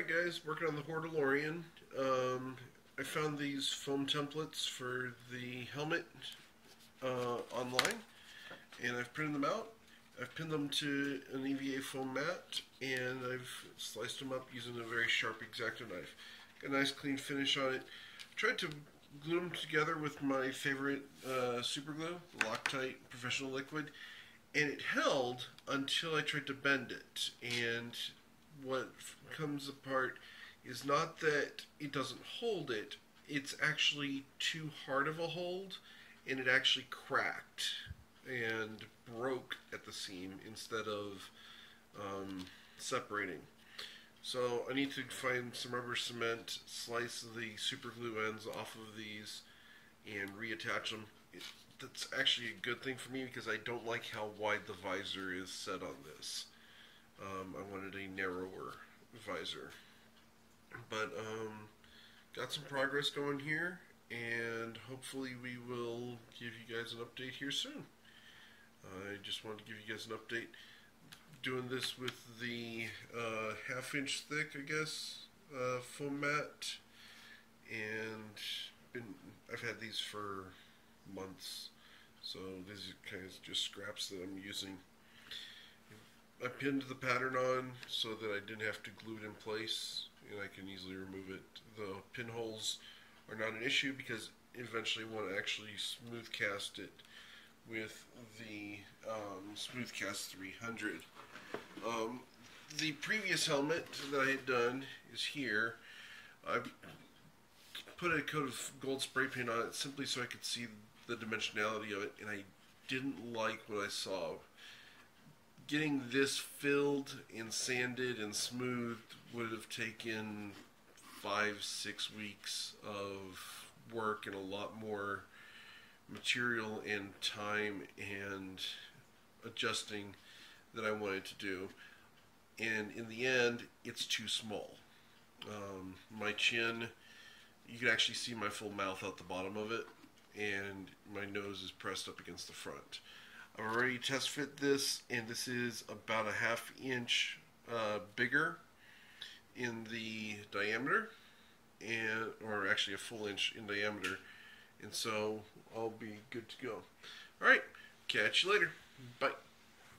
Alright guys, working on the Hordalorian. Um, I found these foam templates for the helmet uh, online and I've printed them out. I've pinned them to an EVA foam mat and I've sliced them up using a very sharp X-Acto knife. Got a nice clean finish on it. Tried to glue them together with my favorite uh, super glue, Loctite Professional Liquid, and it held until I tried to bend it. And what comes apart is not that it doesn't hold it, it's actually too hard of a hold, and it actually cracked and broke at the seam instead of um, separating. So I need to find some rubber cement, slice the super glue ends off of these, and reattach them. It, that's actually a good thing for me because I don't like how wide the visor is set on this. Um, I wanted a narrower visor. But um, got some progress going here, and hopefully we will give you guys an update here soon. I just wanted to give you guys an update doing this with the uh, half inch thick, I guess, uh, foam mat, and been, I've had these for months, so these are kind of just scraps that I'm using. I pinned the pattern on so that I didn't have to glue it in place, and I can easily remove it. The pinholes are not an issue because eventually I want to actually smooth cast it with the um, Smoothcast 300. Um, the previous helmet that I had done is here. I put a coat of gold spray paint on it simply so I could see the dimensionality of it, and I didn't like what I saw. Getting this filled and sanded and smoothed would have taken five, six weeks of work and a lot more material and time and adjusting that I wanted to do. And in the end, it's too small. Um, my chin, you can actually see my full mouth out the bottom of it, and my nose is pressed up against the front. Already test fit this, and this is about a half inch uh, bigger in the diameter, and or actually a full inch in diameter, and so I'll be good to go. All right, catch you later. Bye.